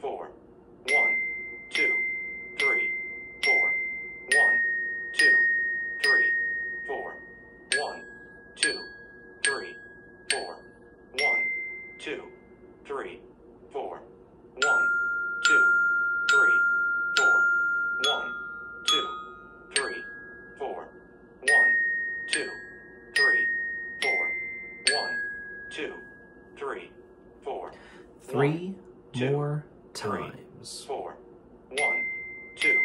four, one, two, three, four, one, two, three, four, one, two, three, four, one, two, three, four, one, two, three, four, one, two, three, four, one, two, three, four, one, two, three, four. Three two, times. four, one, two,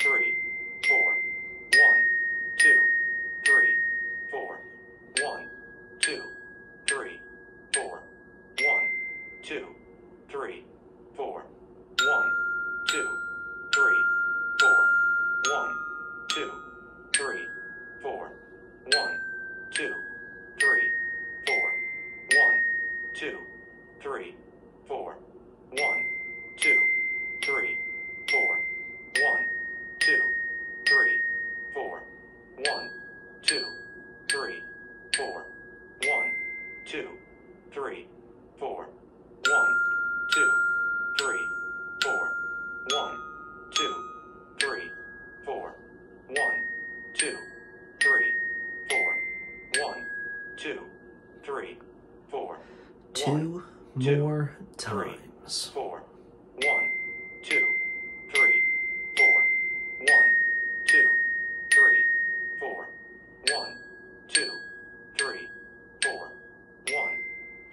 three, four, one, two, three, four, one, two, three, four, one, two, three, four, one, two, three, four, one, two, three, four, one, two, three, four, one, two, three, four, one, two, three, four, one, two, three, four, one, two, three, four, one, two, three, four, one, two, three, four, Two more three, times. four, one, two,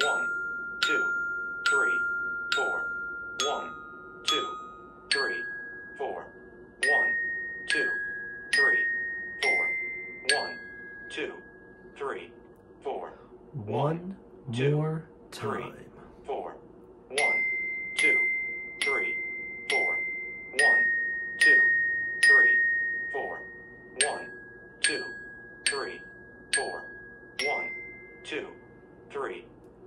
one, two, three, four, one, two, three, four, one, two, three, four, one, two, three, four, One two, more time. four,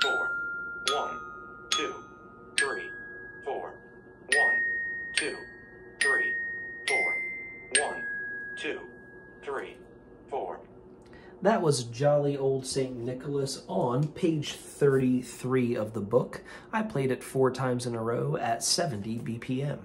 four, one, two, three, four, one, two, three, four, one, two, three, four. That was Jolly Old St. Nicholas on page 33 of the book. I played it four times in a row at 70 BPM.